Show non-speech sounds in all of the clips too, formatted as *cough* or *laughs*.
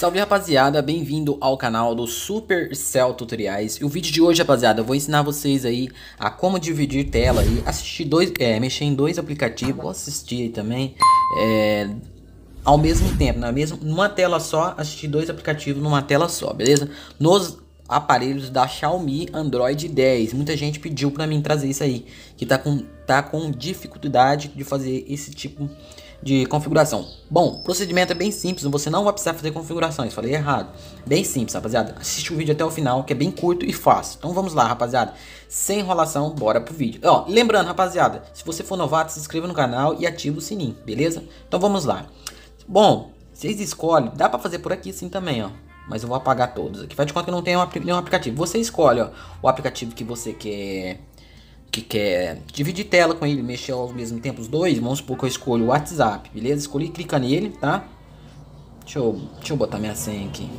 Salve rapaziada, bem-vindo ao canal do Supercell Tutoriais. E o vídeo de hoje, rapaziada, eu vou ensinar vocês aí a como dividir tela e assistir dois, é, mexer em dois aplicativos, assistir aí também, é, ao mesmo tempo, na mesma, numa tela só, assistir dois aplicativos numa tela só, beleza? Nos aparelhos da Xiaomi Android 10. Muita gente pediu para mim trazer isso aí, que tá com, tá com dificuldade de fazer esse tipo de configuração. Bom, o procedimento é bem simples, você não vai precisar fazer configurações, falei errado. Bem simples, rapaziada. Assiste o vídeo até o final, que é bem curto e fácil. Então vamos lá, rapaziada. Sem enrolação, bora pro vídeo. Ó, lembrando, rapaziada, se você for novato, se inscreva no canal e ativa o sininho, beleza? Então vamos lá. Bom, vocês escolhem, dá para fazer por aqui sim também, ó mas eu vou apagar todos aqui. Faz de conta que não tem nenhum aplicativo. Você escolhe ó, o aplicativo que você quer que quer dividir tela com ele, mexer ao mesmo tempo os dois. Vamos supor que eu escolho o WhatsApp, beleza? Escolhi, clica nele, tá? Deixa eu, deixa eu botar minha senha aqui.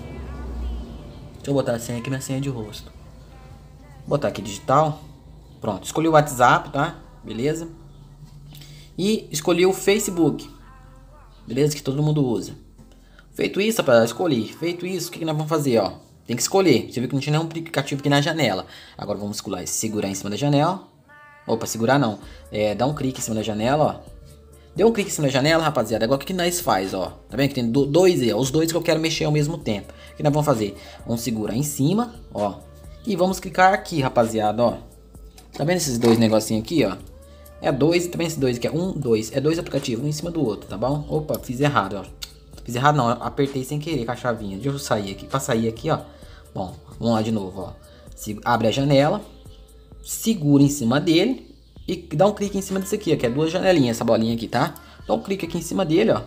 Deixa eu botar a senha aqui, minha senha de rosto. Vou botar aqui digital. Pronto, escolhi o WhatsApp, tá? Beleza? E escolhi o Facebook. Beleza? Que todo mundo usa. Feito isso, para escolher. Feito isso, o que, que nós vamos fazer, ó? Tem que escolher. Você viu que não tinha nenhum aplicativo aqui na janela. Agora vamos segurar em cima da janela. Opa, segurar não. É, dá um clique em cima da janela, ó. Deu um clique em cima da janela, rapaziada. Agora o que, nós faz, ó? Tá vendo que tem dois aí, ó. Os dois que eu quero mexer ao mesmo tempo. O que nós vamos fazer? Vamos segurar em cima, ó. E vamos clicar aqui, rapaziada, ó. Tá vendo esses dois negocinhos aqui, ó? É dois, também esses dois aqui, é um, dois. É dois aplicativos, um em cima do outro, tá bom? Opa, fiz errado, ó. Fiz errado não, apertei sem querer com a chavinha. Deixa eu sair aqui. Pra sair aqui, ó. Bom, vamos lá de novo, ó. Abre a janela, segura em cima dele e dá um clique em cima desse aqui, ó, que é duas janelinhas, essa bolinha aqui, tá? Dá um clique aqui em cima dele, ó.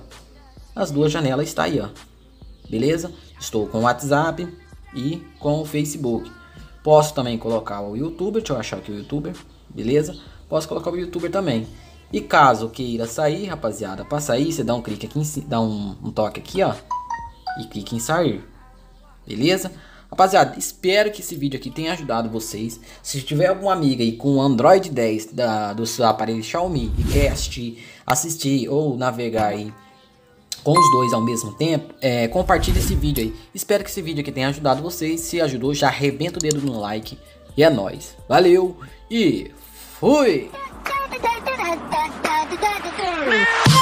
As duas janelas está aí, ó. Beleza? Estou com o WhatsApp e com o Facebook. Posso também colocar o YouTuber, deixa eu achar aqui o YouTuber, beleza? Posso colocar o YouTuber também. E caso queira sair, rapaziada, para sair, você dá um clique aqui, em, dá um, um toque aqui, ó, e clique em sair. Beleza? Rapaziada, espero que esse vídeo aqui tenha ajudado vocês. Se tiver alguma amiga aí com Android 10 da, do seu aparelho Xiaomi e quer assistir, assistir ou navegar aí com os dois ao mesmo tempo, é, compartilhe esse vídeo aí. Espero que esse vídeo aqui tenha ajudado vocês. Se ajudou, já arrebenta o dedo no like. E é nóis. Valeu e fui! *laughs*